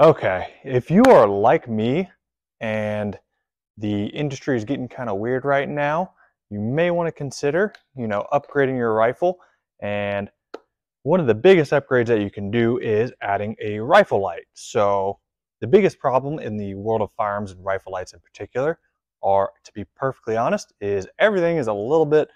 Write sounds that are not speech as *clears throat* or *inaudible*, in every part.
Okay, if you are like me and the industry is getting kind of weird right now, you may want to consider, you know, upgrading your rifle. And one of the biggest upgrades that you can do is adding a rifle light. So the biggest problem in the world of firearms and rifle lights in particular are, to be perfectly honest, is everything is a little bit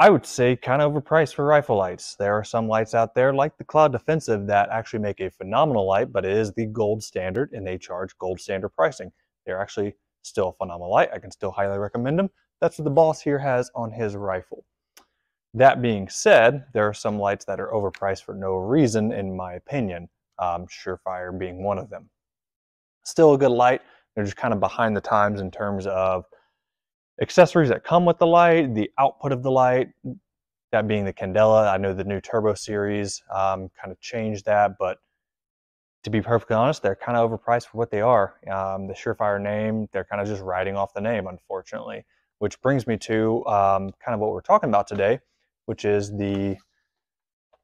I would say kind of overpriced for rifle lights. There are some lights out there like the Cloud Defensive that actually make a phenomenal light, but it is the gold standard and they charge gold standard pricing. They're actually still a phenomenal light. I can still highly recommend them. That's what the boss here has on his rifle. That being said, there are some lights that are overpriced for no reason, in my opinion, um, Surefire being one of them. Still a good light. They're just kind of behind the times in terms of accessories that come with the light, the output of the light, that being the Candela. I know the new Turbo series um, kind of changed that, but to be perfectly honest, they're kind of overpriced for what they are. Um, the Surefire name, they're kind of just riding off the name, unfortunately. Which brings me to um, kind of what we're talking about today, which is the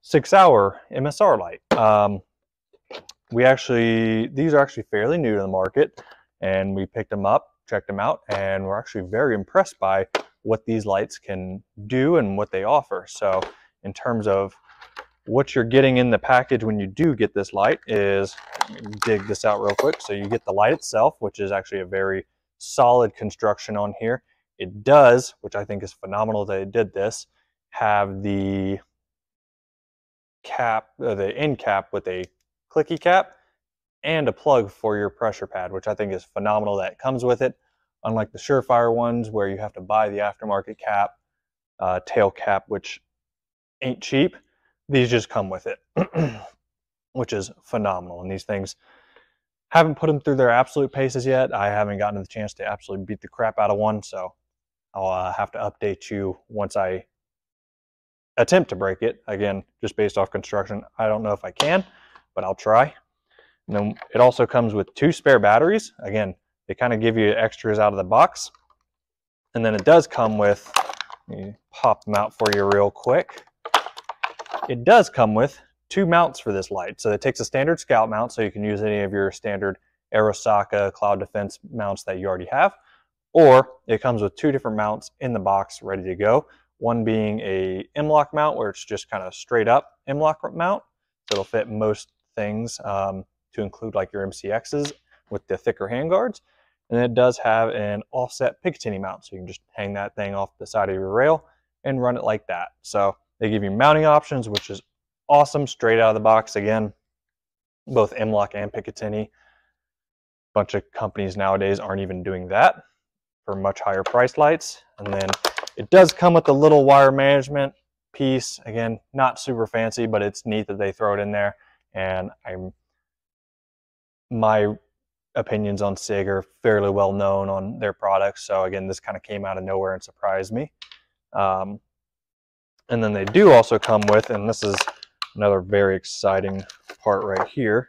SIG Sauer MSR light. Um, we actually, these are actually fairly new to the market, and we picked them up checked them out and we're actually very impressed by what these lights can do and what they offer. So in terms of what you're getting in the package when you do get this light is, dig this out real quick. So you get the light itself, which is actually a very solid construction on here. It does, which I think is phenomenal that it did this, have the cap, uh, the end cap with a clicky cap and a plug for your pressure pad, which I think is phenomenal that comes with it. Unlike the Surefire ones where you have to buy the aftermarket cap, uh, tail cap, which ain't cheap, these just come with it, *clears throat* which is phenomenal. And these things, haven't put them through their absolute paces yet. I haven't gotten the chance to absolutely beat the crap out of one, so I'll uh, have to update you once I attempt to break it. Again, just based off construction, I don't know if I can, but I'll try. And then it also comes with two spare batteries. Again, they kind of give you extras out of the box. And then it does come with, pop them out for you real quick. It does come with two mounts for this light. So it takes a standard scout mount, so you can use any of your standard Arisaka Cloud Defense mounts that you already have. Or it comes with two different mounts in the box ready to go. One being a M-LOK mount where it's just kind of straight up M-LOK mount. So it'll fit most things. Um, to include like your MCXs with the thicker handguards. And it does have an offset Picatinny mount, so you can just hang that thing off the side of your rail and run it like that. So they give you mounting options, which is awesome, straight out of the box. Again, both M-LOK and Picatinny. A bunch of companies nowadays aren't even doing that for much higher price lights. And then it does come with a little wire management piece. Again, not super fancy, but it's neat that they throw it in there. And I'm my opinions on SIG are fairly well known on their products. So again, this kind of came out of nowhere and surprised me. Um, and then they do also come with, and this is another very exciting part right here.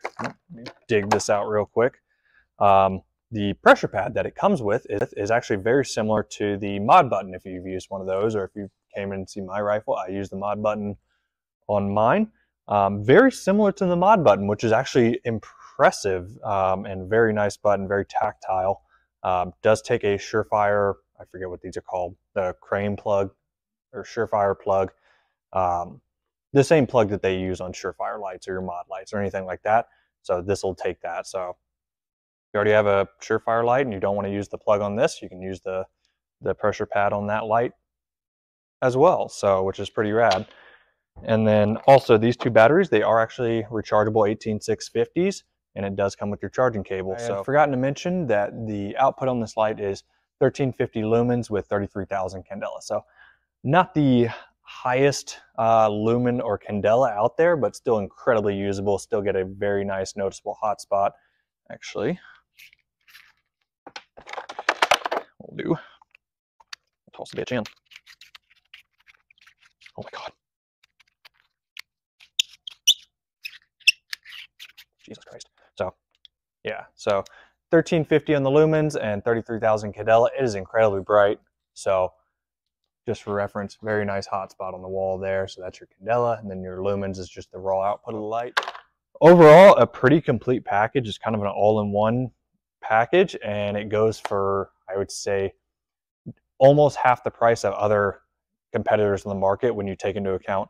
dig this out real quick. Um, the pressure pad that it comes with is, is, actually very similar to the mod button if you've used one of those or if you came in and see my rifle. I use the mod button on mine. Um, very similar to the mod button, which is actually impressive um, and very nice button, very tactile. Um, does take a Surefire, I forget what these are called, the crane plug or Surefire plug. Um, the same plug that they use on Surefire lights or your mod lights or anything like that. So this will take that. So you already have a Surefire light and you don't want to use the plug on this, you can use the, the pressure pad on that light as well. So, which is pretty rad. And then also these two batteries, they are actually rechargeable 18650s and it does come with your charging cable. I so I've forgotten to mention that the output on this light is 1350 lumens with 33,000 candela. So not the highest uh, lumen or candela out there, but still incredibly usable. Still get a very nice noticeable hotspot. Actually, we'll do. Toss the bitch in. Oh my God. Jesus Christ. So yeah, so 1350 on the lumens and 33,000 candela. It is incredibly bright. So just for reference, very nice hot spot on the wall there. So that's your candela. And then your lumens is just the raw output of the light. overall, a pretty complete package. It's kind of an all-in-one package, and it goes for I would say almost half the price of other competitors in the market when you take into account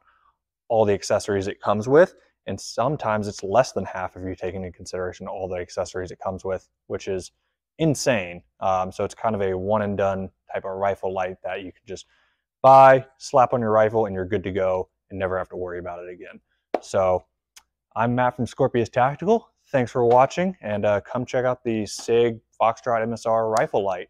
all the accessories it comes with. And sometimes it's less than half if you take into consideration all the accessories it comes with, which is insane. Um, so it's kind of a one and done type of rifle light that you can just buy, slap on your rifle, and you're good to go and never have to worry about it again. So I'm Matt from Scorpius Tactical. Thanks for watching, and uh, come check out the SIG Foxtrot MSR rifle light.